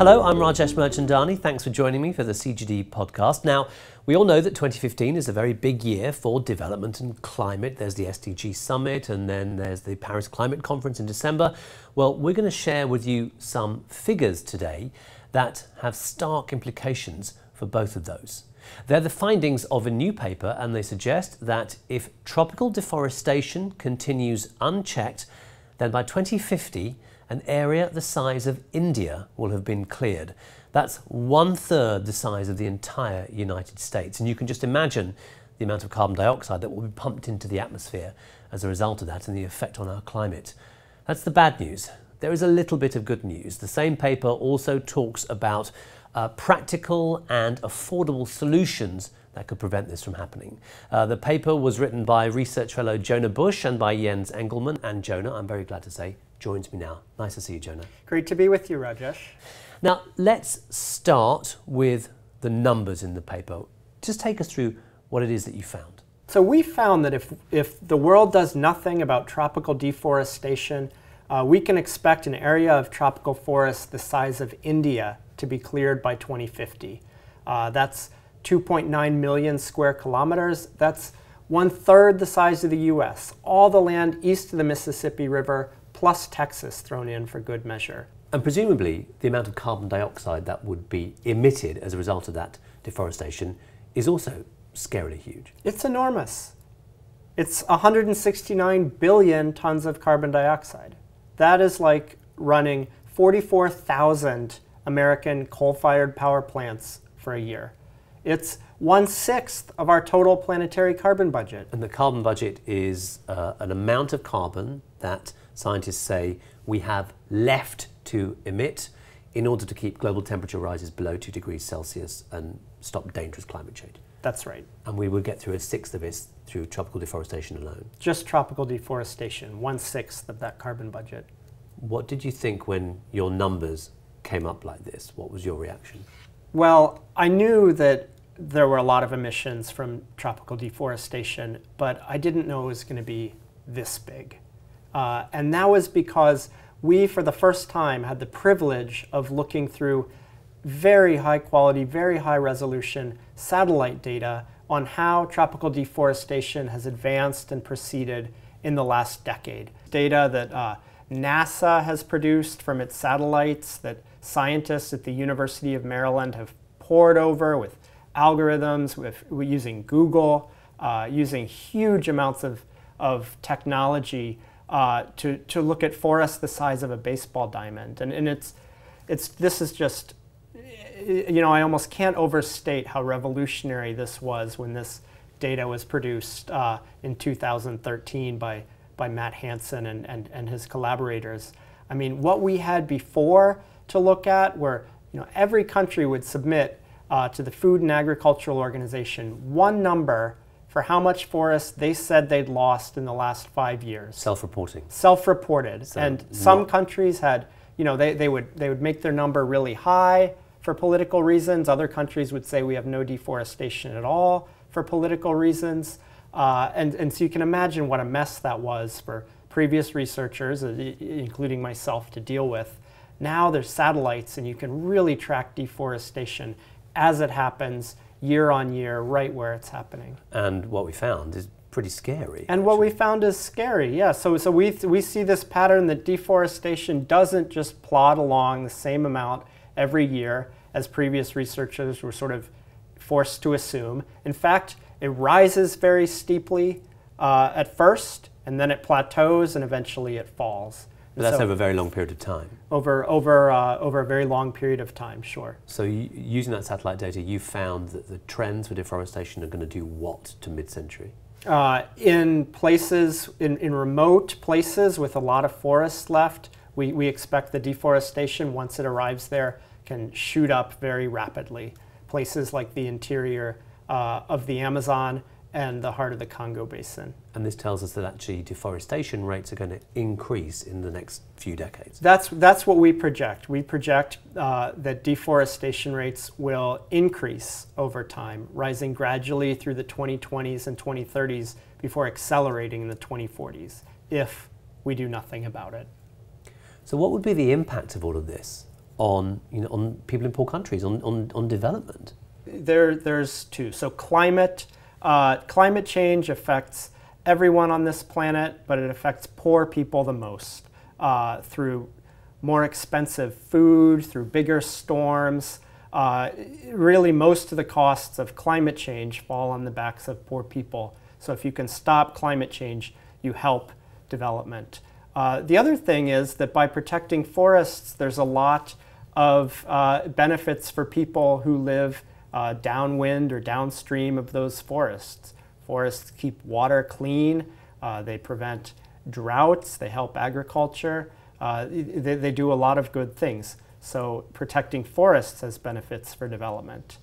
Hello, I'm Rajesh Mirchandani. Thanks for joining me for the CGD podcast. Now, we all know that 2015 is a very big year for development and climate. There's the SDG summit and then there's the Paris Climate Conference in December. Well, we're going to share with you some figures today that have stark implications for both of those. They're the findings of a new paper and they suggest that if tropical deforestation continues unchecked, then by 2050, an area the size of India will have been cleared. That's one third the size of the entire United States. And you can just imagine the amount of carbon dioxide that will be pumped into the atmosphere as a result of that and the effect on our climate. That's the bad news. There is a little bit of good news. The same paper also talks about uh, practical and affordable solutions that could prevent this from happening. Uh, the paper was written by research fellow Jonah Busch and by Jens Engelmann. And Jonah, I'm very glad to say, joins me now. Nice to see you, Jonah. Great to be with you, Rajesh. Now, let's start with the numbers in the paper. Just take us through what it is that you found. So we found that if, if the world does nothing about tropical deforestation, uh, we can expect an area of tropical forest the size of India to be cleared by 2050. Uh, that's 2.9 million square kilometers. That's one third the size of the US. All the land east of the Mississippi River plus Texas thrown in for good measure. And presumably, the amount of carbon dioxide that would be emitted as a result of that deforestation is also scarily huge. It's enormous. It's 169 billion tons of carbon dioxide. That is like running 44,000 American coal fired power plants for a year. It's one sixth of our total planetary carbon budget. And the carbon budget is uh, an amount of carbon that scientists say we have left to emit in order to keep global temperature rises below 2 degrees Celsius and stop dangerous climate change. That's right. And we would get through a sixth of it through tropical deforestation alone. Just tropical deforestation, one sixth of that carbon budget. What did you think when your numbers came up like this? What was your reaction? Well, I knew that there were a lot of emissions from tropical deforestation, but I didn't know it was going to be this big. Uh, and that was because we, for the first time, had the privilege of looking through very high quality, very high resolution satellite data on how tropical deforestation has advanced and proceeded in the last decade. Data that uh, NASA has produced from its satellites that scientists at the University of Maryland have poured over with algorithms, with, using Google, uh, using huge amounts of, of technology uh, to, to look at forests the size of a baseball diamond. And, and it's, it's, this is just, you know, I almost can't overstate how revolutionary this was when this data was produced uh, in 2013 by, by Matt Hansen and, and, and his collaborators. I mean, what we had before to look at where you know, every country would submit uh, to the Food and Agricultural Organization one number for how much forest they said they'd lost in the last five years. Self-reporting. Self-reported. So and some countries had, you know, they, they, would, they would make their number really high for political reasons. Other countries would say we have no deforestation at all for political reasons. Uh, and, and so you can imagine what a mess that was for previous researchers, uh, including myself, to deal with. Now there's satellites and you can really track deforestation as it happens year on year, right where it's happening. And what we found is pretty scary. And actually. what we found is scary, yeah. So, so we, we see this pattern that deforestation doesn't just plod along the same amount every year as previous researchers were sort of forced to assume. In fact, it rises very steeply uh, at first, and then it plateaus, and eventually it falls. But that's so over a very long period of time. Over over uh, over a very long period of time, sure. So using that satellite data, you found that the trends for deforestation are going to do what to mid-century? Uh, in places, in, in remote places with a lot of forests left, we, we expect the deforestation, once it arrives there, can shoot up very rapidly. Places like the interior uh, of the Amazon and the heart of the Congo Basin. And this tells us that actually deforestation rates are going to increase in the next few decades. That's, that's what we project. We project uh, that deforestation rates will increase over time, rising gradually through the 2020s and 2030s before accelerating in the 2040s if we do nothing about it. So, what would be the impact of all of this on, you know, on people in poor countries, on, on, on development? There, there's two. So climate, uh, climate change affects everyone on this planet, but it affects poor people the most uh, through more expensive food, through bigger storms. Uh, really, most of the costs of climate change fall on the backs of poor people. So, if you can stop climate change, you help development. Uh, the other thing is that by protecting forests, there's a lot of uh, benefits for people who live uh, downwind or downstream of those forests. Forests keep water clean, uh, they prevent droughts, they help agriculture, uh, they, they do a lot of good things. So protecting forests has benefits for development.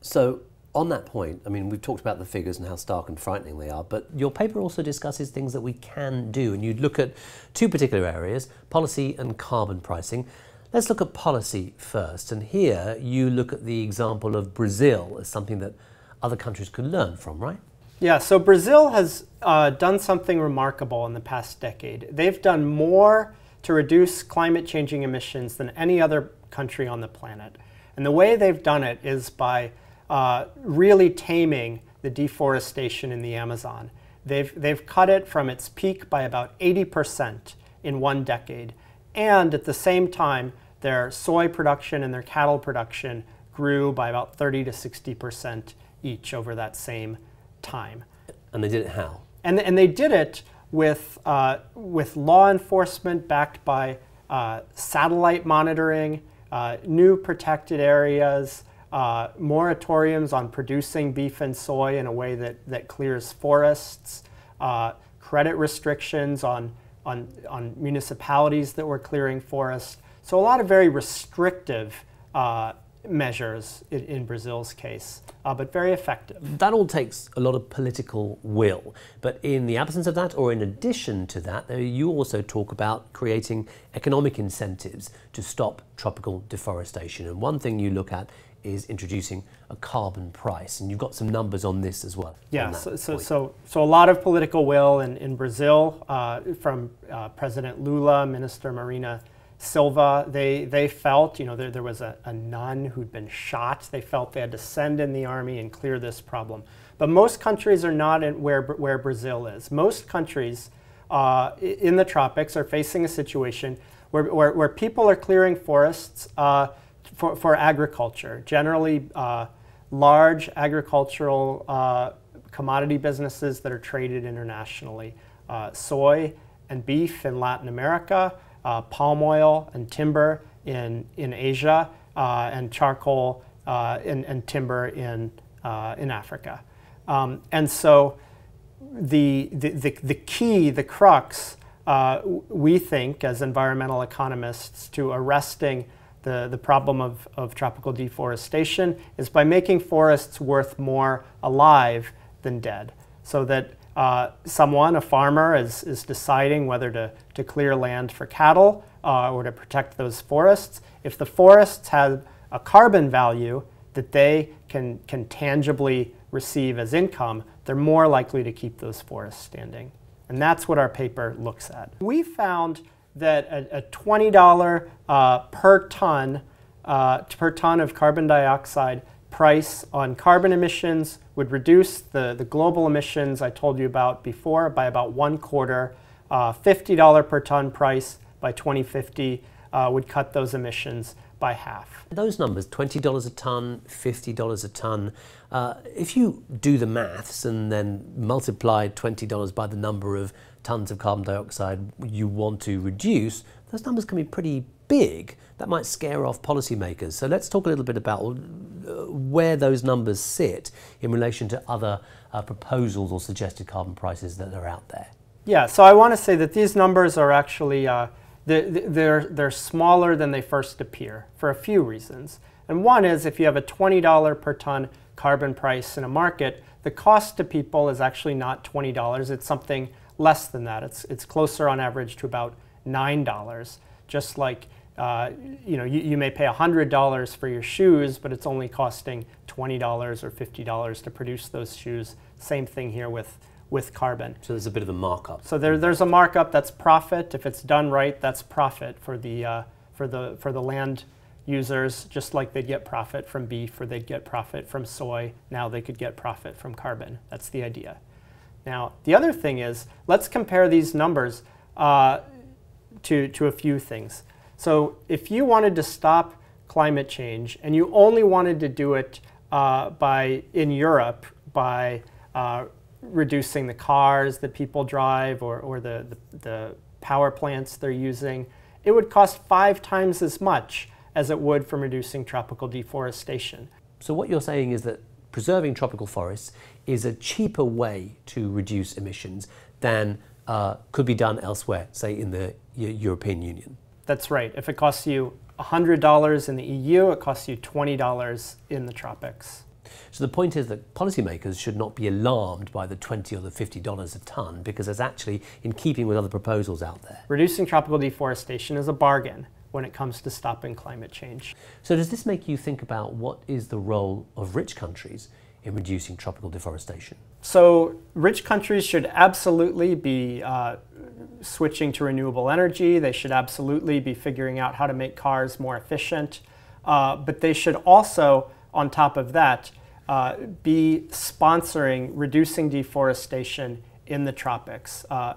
So on that point, I mean, we've talked about the figures and how stark and frightening they are, but your paper also discusses things that we can do, and you look at two particular areas policy and carbon pricing. Let's look at policy first, and here you look at the example of Brazil as something that other countries could learn from, right? Yeah, so Brazil has uh, done something remarkable in the past decade. They've done more to reduce climate changing emissions than any other country on the planet. And the way they've done it is by uh, really taming the deforestation in the Amazon. They've, they've cut it from its peak by about 80% in one decade. And at the same time, their soy production and their cattle production grew by about 30 to 60% each over that same time. And they did it how? And, and they did it with, uh, with law enforcement backed by uh, satellite monitoring, uh, new protected areas, uh, moratoriums on producing beef and soy in a way that, that clears forests, uh, credit restrictions on, on, on municipalities that were clearing forests. So, a lot of very restrictive uh, measures in, in, Brazil's case, uh, but very effective. That all takes a lot of political will. But in the absence of that, or in addition to that, you also talk about creating economic incentives to stop tropical deforestation. And one thing you look at is introducing a carbon price, and you've got some numbers on this as well. Yeah, so, so, so, so, a lot of political will in, in Brazil uh, from uh, President Lula, Minister Marina Silva. They, they felt, you know, there, there was a, a nun who'd been shot. They felt they had to send in the army and clear this problem. But most countries are not in where, where Brazil is. Most countries uh, in the tropics are facing a situation where, where, where people are clearing forests uh, for, for agriculture, generally uh, large agricultural uh, commodity businesses that are traded internationally. Uh, soy and beef in Latin America, uh, palm oil and timber in, in Asia, uh, and charcoal uh, and, and, timber in, in Africa. Um, and so the, the, the, the, key, the crux, we think as environmental economists, to arresting the, the problem of, of tropical deforestation is by making forests worth more alive than dead. So that uh, someone, a farmer, is, is deciding whether to, to clear land for cattle uh, or to protect those forests. If the forests have a carbon value that they can, can tangibly receive as income, they're more likely to keep those forests standing. And that's what our paper looks at. We found that a, a $20 uh, per ton uh, per ton of carbon dioxide price on carbon emissions would reduce the, the global emissions I told you about before by about one quarter. Uh, $50 per ton price by 2050 uh, would cut those emissions by half. Those numbers, $20 a ton, $50 a ton, uh, if you do the maths and then multiply $20 by the number of tons of carbon dioxide you want to reduce, those numbers can be pretty big. That might scare off policymakers. So let's talk a little bit about uh, where those numbers sit in relation to other uh, proposals or suggested carbon prices that are out there. Yeah, so I want to say that these numbers are actually uh, they're, they're smaller than they first appear for a few reasons. And one is if you have a $20 per ton carbon price in a market, the cost to people is actually not $20. It's something less than that. It's, it's closer on average to about $9. Just like uh, you know, you, you may pay $100 for your shoes, but it's only costing $20 or $50 to produce those shoes. Same thing here with, with carbon. So there's a bit of a markup. So there, there's a markup that's profit. If it's done right, that's profit for the, uh, for the, for the land users, just like they'd get profit from beef or they'd get profit from soy. Now they could get profit from carbon. That's the idea. Now, the other thing is, let's compare these numbers uh, to, to a few things. So if you wanted to stop climate change and you only wanted to do it uh, by, in Europe by uh, reducing the cars that people drive or, or the, the, the power plants they're using, it would cost five times as much as it would from reducing tropical deforestation. So what you're saying is that preserving tropical forests is a cheaper way to reduce emissions than uh, could be done elsewhere, say in the European Union. That's right. If it costs you $100 in the EU, it costs you $20 in the tropics. So the point is that policymakers should not be alarmed by the 20 or the $50 a tonne because it's actually in keeping with other proposals out there. Reducing tropical deforestation is a bargain when it comes to stopping climate change. So does this make you think about what is the role of rich countries in reducing tropical deforestation? So rich countries should absolutely be uh, switching to renewable energy. They should absolutely be figuring out how to make cars more efficient. Uh, but they should also, on top of that, uh, be sponsoring reducing deforestation in the tropics, uh,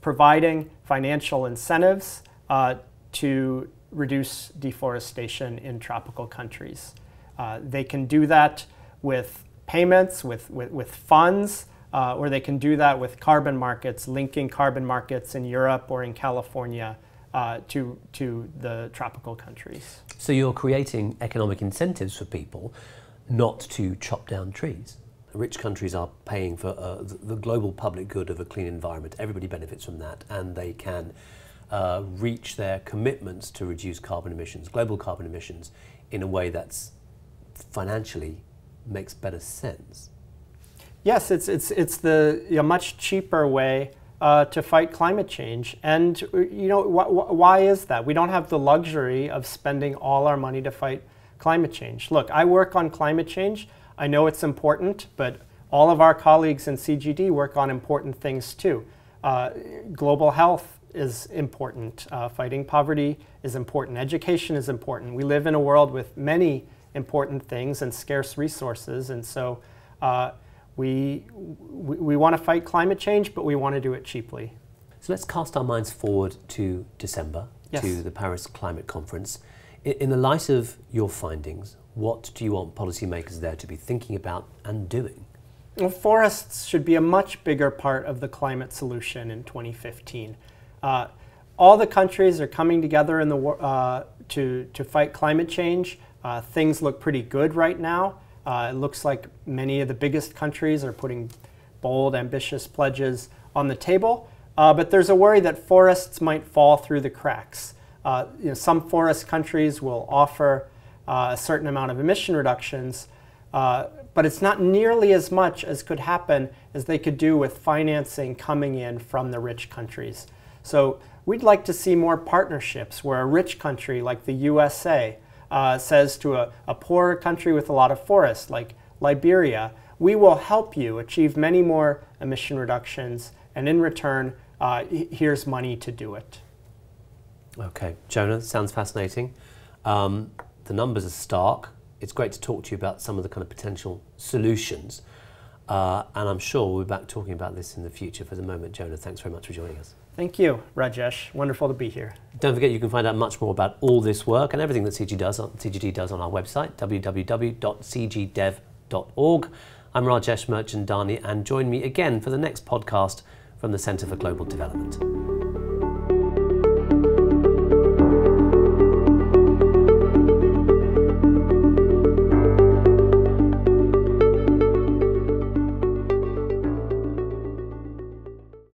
providing financial incentives uh, to reduce deforestation in tropical countries. Uh, they can do that with payments, with, with, with funds, uh, or they can do that with carbon markets, linking carbon markets in Europe or in California uh, to, to the tropical countries. So you're creating economic incentives for people not to chop down trees. Rich countries are paying for uh, the global public good of a clean environment. Everybody benefits from that, and they can uh, reach their commitments to reduce carbon emissions, global carbon emissions, in a way that's financially makes better sense. Yes, it's, it's, it's the a much cheaper way uh, to fight climate change. And you know wh wh why is that? We don't have the luxury of spending all our money to fight climate change. Look, I work on climate change. I know it's important, but all of our colleagues in CGD work on important things too. Uh, global health is important. Uh, fighting poverty is important. Education is important. We live in a world with many important things and scarce resources. And so uh, we, we, we want to fight climate change, but we want to do it cheaply. So let's cast our minds forward to December, yes. to the Paris Climate Conference. In, the light of your findings, what do you want policymakers there to be thinking about and doing? Well, forests should be a much bigger part of the climate solution in 2015. Uh, all the countries are coming together in the, uh, to, to fight climate change. Uh, things look pretty good right now. Uh, it looks like many of the biggest countries are putting bold, ambitious pledges on the table. Uh, but there's a worry that forests might fall through the cracks. Uh, you know, some forest countries will offer uh, a certain amount of emission reductions, uh, but it's not nearly as much as could happen as they could do with financing coming in from the rich countries. So we'd like to see more partnerships where a rich country like the USA uh, says to a, a poor country with a lot of forests, like Liberia, we will help you achieve many more emission reductions, and in return, uh, here's money to do it. Okay, Jonah, sounds fascinating. Um, the numbers are stark. It's great to talk to you about some of the kind of potential solutions. Uh, and I'm sure we'll be back talking about this in the future. For the moment, Jonah, thanks very much for joining us. Thank you, Rajesh. Wonderful to be here. Don't forget you can find out much more about all this work and everything that CG does on, CGD does on our website, www.cgdev.org. I'm Rajesh Mirchandani, and join me again for the next podcast from the Centre for Global Development.